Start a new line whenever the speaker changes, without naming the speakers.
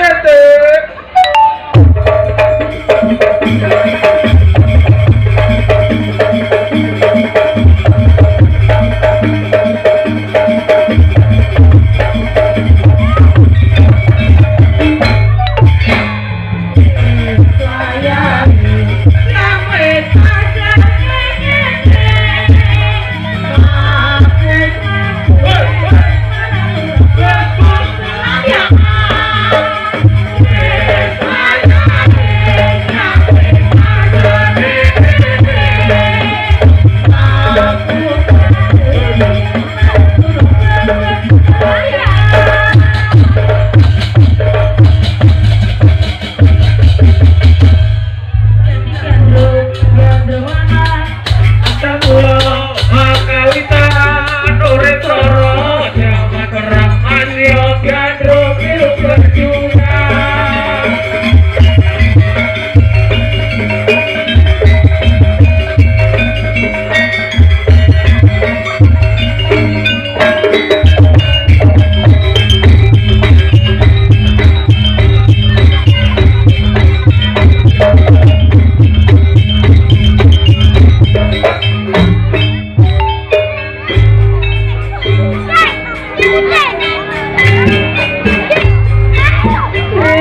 விஷயத்தை